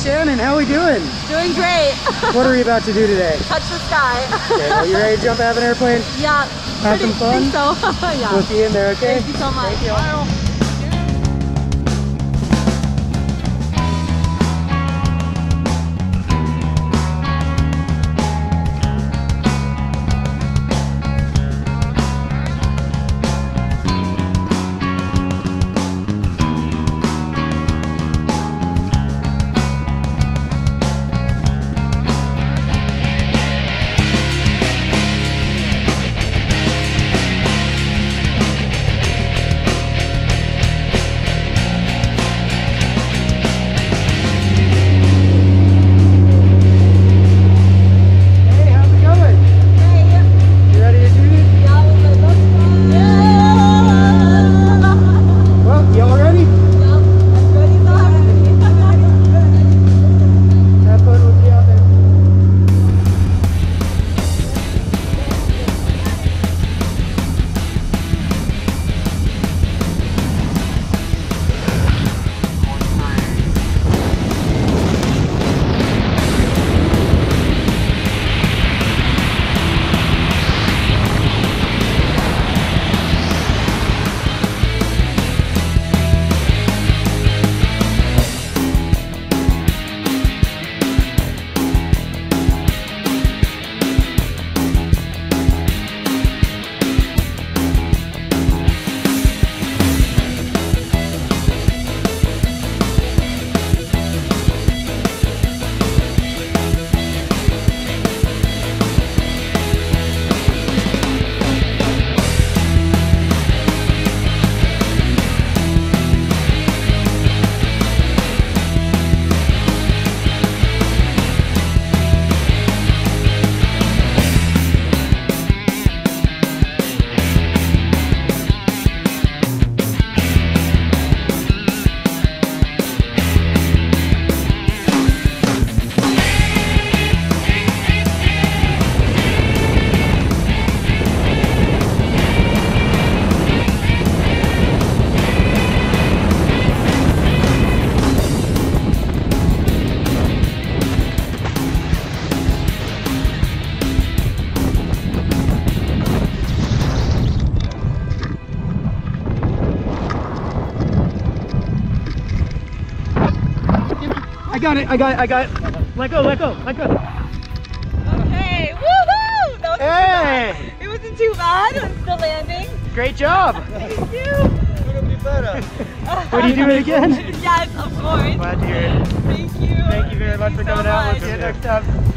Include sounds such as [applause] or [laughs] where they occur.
Shannen, how are we doing? Doing great. [laughs] What are we about to do today? Touch the sky. Okay, well, you ready to jump out of an airplane? [laughs] yeah. Have pretty- some fun? so. [laughs] yeah. We'll see you in there, okay? Thank you so much. Got it, I got it, I got it. Let go, let go, let go. Okay, woohoo! That wasn't Hey! too bad. It wasn't too bad. I'm still landing. Great job. Thank you. Would [laughs] you do it again? yes, of course. Glad to hear it. Thank you. Thank you very much Thank for so coming out. We'll much. see you next time.